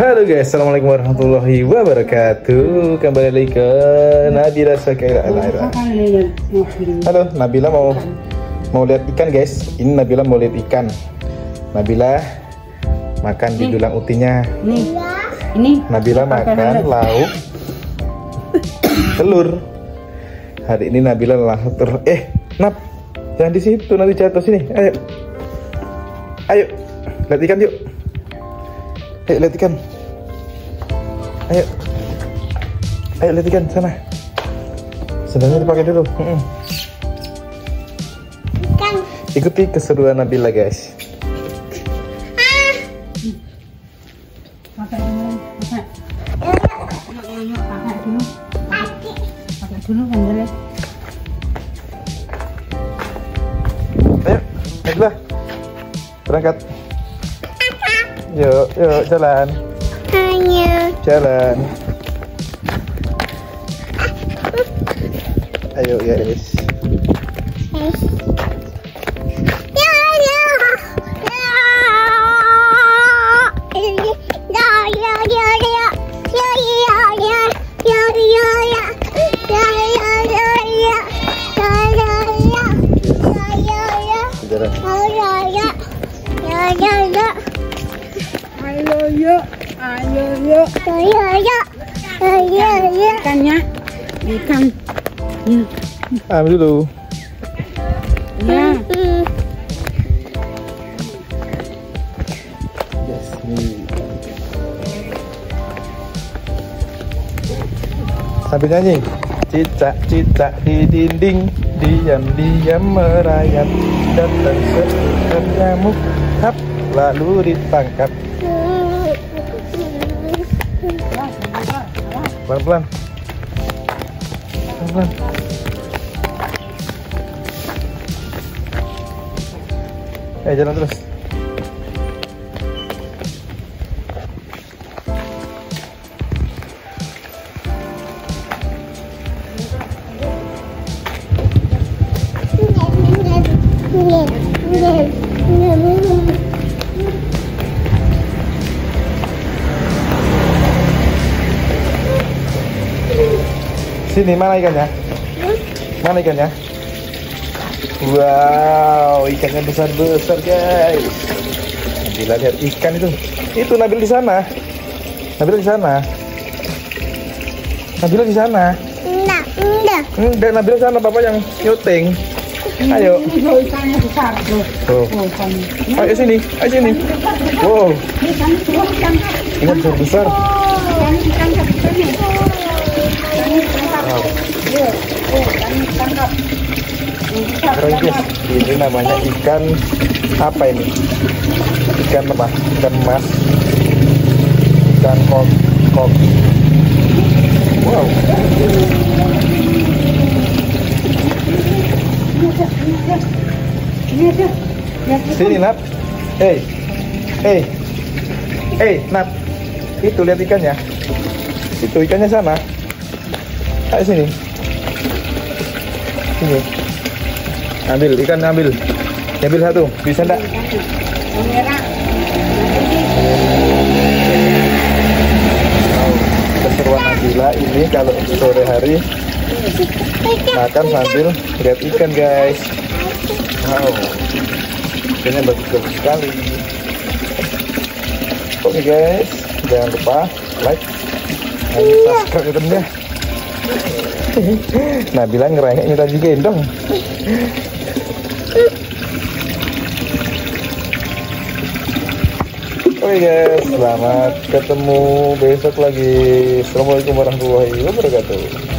Halo guys, assalamualaikum warahmatullahi wabarakatuh. Kembali lagi ke Nabila Sakaira Alaira. Halo, Nabila mau mau lihat ikan guys. Ini Nabila mau lihat ikan. Nabila makan di dulang utinya. Nih, ini Nabila makan lauk telur. Hari ini Nabila lauk telur. Eh, Nab, jangan di situ nanti jatuh sini. Ayo, ayo, lihat ikan yuk. Ayo lihat ikan. Ayo. Ayo lihat ikan sana. Sendalnya dipakai dulu. Mm-mm. kan Ikuti keseruan Nabila guys. pakai dulu, pakai. Yuk, yuk, yuk, pakai dulu. Pakai dulu sandalnya. Ayo, Nabila. Berangkat. Yuk, yuk jalan. Hanya. Jalan. Ayo guys. Ya, yuk, ayo yuk. Ya. Ya, ya, ya. Ikannya, ikan. Ya, Ambil dulu. ya. Yes. nih. Sambil nyanyi. Cicak cicak di dinding diam diam merayap datang seekor nyamuk hap lalu ditangkap pelan pelan pelan pelan eh jalan terus sini mana ikannya? Mana ikannya? Wow ikannya besar besar guys. Nabila lihat ikan itu. Itu Nabil di sana. Nabila di sana. Nabila di sana. Enggak, enggak. enggak Nabila di sana bapak yang syuting. Ayo. Ini loh ikannya besar tuh. tuh Oh, ikannya. ayo sini ayo sini. Wow. Ikan ikan. ikan besar besar Ikan, ikan ikan nih. Ikan tangkap. Wow. Tangkap. ini namanya ikan apa ini? Ikan apa? Ikan emas ikan kok kok. Wow. Sini nat. Eh eh eh nat. Itu lihat ikannya. Itu ikannya sana ayo sini. Sini ambil ikan ambil. Ambil satu. Bisa enggak keseruan Nabila ini kalau sore hari. Makan sambil lihat ikan guys. Wow, ikannya bagus-bagus sekali. Oke guys, jangan lupa like dan subscribe channelnya. Nabila ngerengek minta digendong. Oke guys, selamat ketemu besok lagi. Assalamualaikum warahmatullahi wabarakatuh.